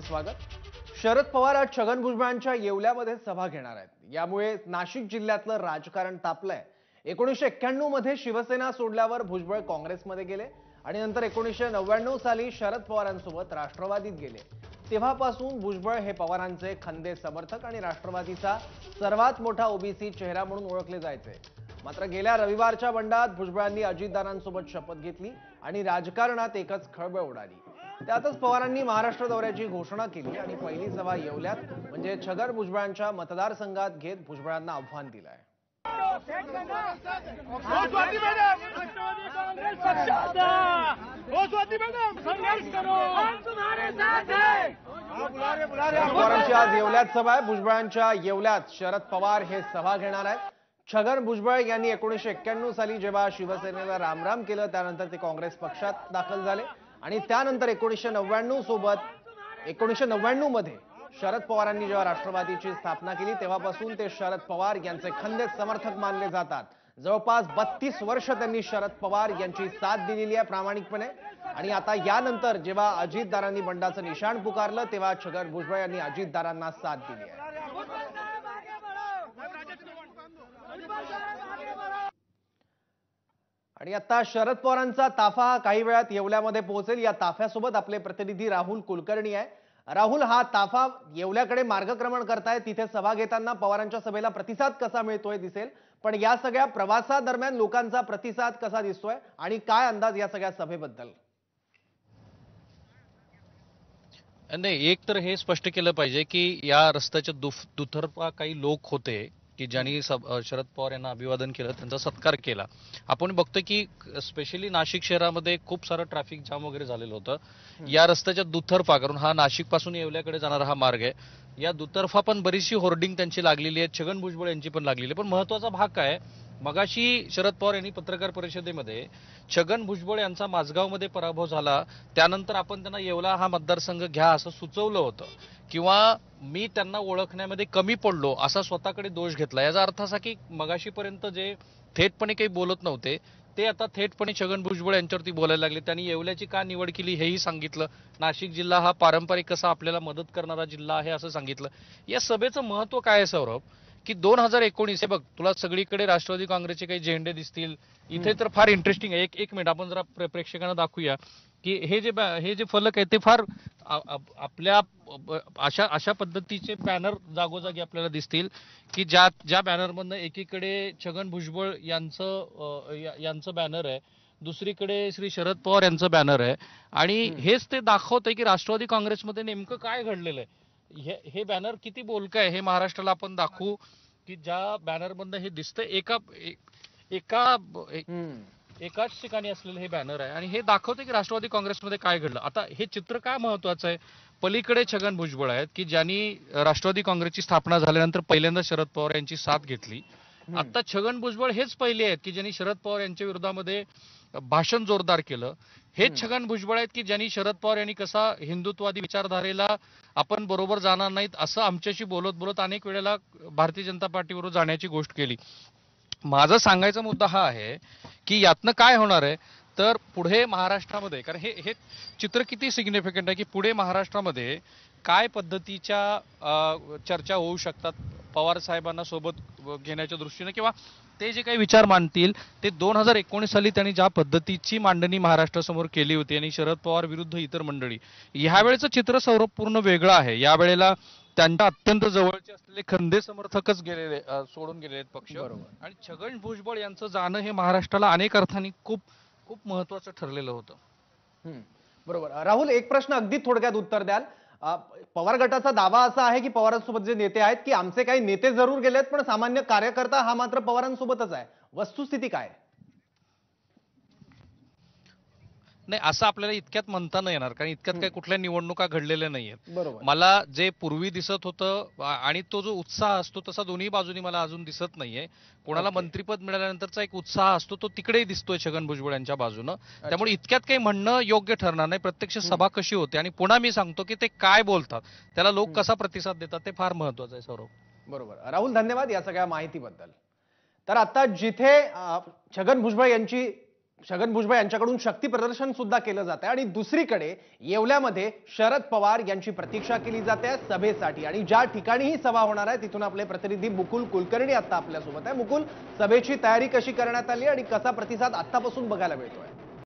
आपलं स्वागत. शरद पवार आज छगन भुजबळांच्या येवल्यामध्ये सभा घेणार आहेत. यामुळे नाशिक जिल्ह्यातलं राजकारण तापलंय. एकोणीसशे एक्क्याण्णवमध्ये शिवसेना सोडल्यावर भुजबळ काँग्रेसमध्ये गेले आणि नंतर एकोणीसशे नव्याण्णव साली शरद पवारांसोबत राष्ट्रवादीत गेले. तेव्हापासून भुजबळ हे पवारांचे खंदे समर्थक आणि राष्ट्रवादीचा सर्वात मोठा ओबीसी चेहरा म्हणून ओळखले जायचे. मात्र गेल्या रविवारच्या बंडात भुजबळांनी अजितदारांसोबत शपथ घेतली आणि राजकारणात एकच खळबळ उडाली. त्यातच पवारांनी महाराष्ट्र दौऱ्याची घोषणा केली आणि पहिली सभा येवल्यात. म्हणजे छगन भुजबळांच्या मतदारसंघात घेत भुजबळांना आव्हान दिलं आहे पवारांची आज येवल्यात सभा आहे. भुजबळांच्या येवल्यात शरद पवार हे सभा घेणार आहेत. छगन भुजबळ यांनी एकोणीसशे एक्क्याण्णव साली जेव्हा शिवसेनेला रामराम केलं त्यानंतर ते काँग्रेस पक्षात दाखल झाले. आणि त्यानंतर एकोणीसशे नव्याण्णव सोबत एकोणीसशे नव्याण्णवमध्ये शरद पवारांनी जेव्हा राष्ट्रवादीची स्थापना केली तेव्हापासून ते शरद पवार यांचे खंदे समर्थक मानले जातात. जवळपास बत्तीस वर्ष त्यांनी शरद पवार यांची साथ दिलेली आहे प्रामाणिकपणे. आणि आता यानंतर जेव्हा अजितदारांनी बंडाचं निशाण पुकारलं तेव्हा छगन भुजबळ यांनी अजितदारांना साथ दिली आहे. आणि आता शरद पवारांचा ताफा काही वेळात येवल्यामध्ये पोहोचेल. या ताफ्यासोबत आपले प्रतिनिधी राहुल कुलकर्णी आहे. राहुल हा ताफा येवल्याकडे मार्गक्रमण करताय तिथे सभा घेताना पवारांच्या सभेला प्रतिसाद कसा मिळतोय दिसेल. पण या सगळ्या प्रवासादरम्यान लोकांचा प्रतिसाद कसा दिसतोय आणि काय अंदाज या सगळ्या सभेबद्दल? नाही एक तर हे स्पष्ट केलं पाहिजे की या रस्त्याच्या दुफ दुथरपा काही लोक होते. की ज्यांनी शरद पवार यांना अभिवादन केलं त्यांचा सत्कार केला. आपण बघतो की स्पेशली नाशिक शहरामध्ये खूप सारं ट्रॅफिक जाम वगैरे झालेलं होतं. या रस्त्याच्या दुतर्फा कारण हा नाशिकपासून येवल्याकडे जाणारा हा मार्ग आहे. या दुतर्फा पण बरीचशी होर्डिंग त्यांची लागलेली आहे छगन भुजबळ यांची पण लागलेली आहे. पण महत्त्वाचा भाग काय? मगाशी शरद पवार यांनी पत्रकार परिषदेमध्ये छगन भुजबळ यांचा माझगावमध्ये पराभव झाला. त्यानंतर आपण त्यांना येवला हा मतदारसंघ घ्या असं सुचवलं होतं. किंवा मी त्यांना ओळखण्यामध्ये कमी पडलो असा स्वतःकडे दोष घेतला. याचा अर्थ असा की मगाशीपर्यंत जे थेटपणे काही बोलत नव्हते ते आता थेटपणे छगन भुजबळ यांच्यावरती बोलायला लागले. त्यांनी येवल्याची का निवड केली हेही सांगितलं. नाशिक जिल्हा हा पारंपरिक कसा आपल्याला मदत करणारा जिल्हा आहे असं सांगितलं. या सभेचं महत्त्व काय आहे सौरभ? की दोन हजार एकोणीस हे बघ तुला सगळीकडे राष्ट्रवादी काँग्रेसचे काही झेंडे दिसतील. इथे तर फार इंटरेस्टिंग आहे. एक एक मिनिट आपण जरा प्रे- प्रेक्षकांना दाखवूया की हे जे हे जे फलक आहे ते फार आपल्या अशा अशा पद्धतीचे बॅनर जागोजागी आपल्याला दिसतील की ज्या ज्या बॅनरमधनं एकीकडे छगन भुजबळ यांचं यांचं बॅनर आहे दुसरीकडे श्री शरद पवार यांचं बॅनर आहे. आणि हेच ते दाखवतंय की राष्ट्रवादी काँग्रेसमध्ये नेमकं काय घडलेलं आहे. हे हे बॅनर किती बोलकं आहे हे महाराष्ट्राला आपण दाखवू की ज्या बॅनर मधनं हे ए- एका एक- एकाच ठिकाणी असलेलं हे बॅनर आहे. आणि हे दाखवते की राष्ट्रवादी काँग्रेसमध्ये काय घडलं. आता हे चित्र काय महत्वाचं आहे? पलीकडे छगन भुजबळ आहेत की ज्यांनी राष्ट्रवादी काँग्रेसची स्थापना झाल्यानंतर पहिल्यांदा शरद पवार यांची साथ घेतली. आता छगन भुजबळ हेच पहिले आहेत की ज्यांनी शरद पवार यांच्या विरोधामध्ये भाषण जोरदार केलं. हेच छगन भुजबळ आहेत की ज्यांनी शरद पवार यांनी कसा हिंदुत्ववादी विचारधारेला आपण बरोबर जाणार नाहीत असं आमच्याशी बोलत बोलत अनेक वेळेला भारतीय जनता पार्टीबरोबर जाण्याची गोष्ट केली. माझा सांगायचा मुद्दा हा आहे की यातनं काय होणार आहे? तर पुढे महाराष्ट्रामध्ये कारण हे हे चित्र किती सिग्निफिकंट आहे की पुढे महाराष्ट्रामध्ये काय पद्धतीच्या चर्चा होऊ शकतात? पवार साहेबांना सोबत घेण्याच्या दृष्टीने किंवा ते जे काही विचार मांडतील ते दोन हजार एकोणीस साली त्यांनी ज्या पद्धतीची मांडणी महाराष्ट्रासमोर केली होती आणि शरद पवार विरुद्ध इतर मंडळी ह्यावेळेचं चित्र सौरभ पूर्ण वेगळं आहे. यावेळेला त्यांच्या अत्यंत जवळचे असलेले खंदे समर्थकच गेलेले सोडून गेलेले आहेत पक्ष. बरोबर. आणि छगन भुजबळ यांचं जाणं हे महाराष्ट्राला अनेक अर्थांनी खूप खूप महत्वाचं ठरलेलं होतं. बरोबर. राहुल एक प्रश्न अगदी थोडक्यात उत्तर द्याल. पवार गटाचा दावा असा आहे की पवारांसोबत जे नेते आहेत की आमचे काही नेते जरूर गेलेत पण सामान्य कार्यकर्ता हा मात्र पवारांसोबतच आहे. वस्तुस्थिती काय आहे? नाही असं आपल्याला इतक्यात म्हणता नाही येणार कारण इतक्यात काही कुठल्या निवडणुका घडलेल्या नाहीयेत. मला जे पूर्वी दिसत होतं आणि तो जो उत्साह असतो तसा दोन्ही बाजूनी मला अजून दिसत नाहीये. कोणाला. मंत्रीपद मिळाल्यानंतरचा एक उत्साह असतो तो तिकडेही दिसतोय छगन भुजबळ यांच्या बाजूनं. त्यामुळे इतक्यात काही म्हणणं योग्य ठरणार नाही. प्रत्यक्ष सभा कशी होते आणि पुन्हा मी सांगतो की ते काय बोलतात. त्याला लोक कसा प्रतिसाद देतात ते फार महत्वाचं आहे सौरभ. बरोबर. राहुल धन्यवाद या सगळ्या माहितीबद्दल. तर आता जिथे छगन भुजबळ यांची छगन भुजबळ यांच्याकडून शक्ती प्रदर्शन सुद्धा केलं जात आहे आणि दुसरीकडे येवल्यामध्ये शरद पवार यांची प्रतीक्षा केली जाते सभेसाठी. आणि ज्या ठिकाणी ही सभा होणार आहे तिथून आपले प्रतिनिधी मुकुल कुलकर्णी आता आपल्यासोबत आहे. मुकुल सभेची तयारी कशी करण्यात आली आणि कसा प्रतिसाद आतापासून बघायला मिळतोय?